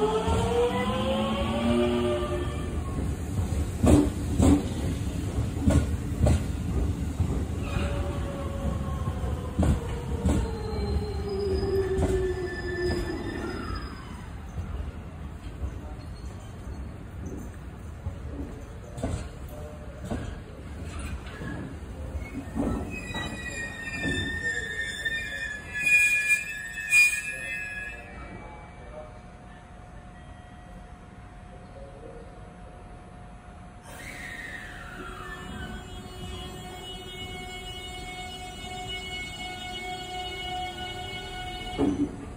Lord. うん。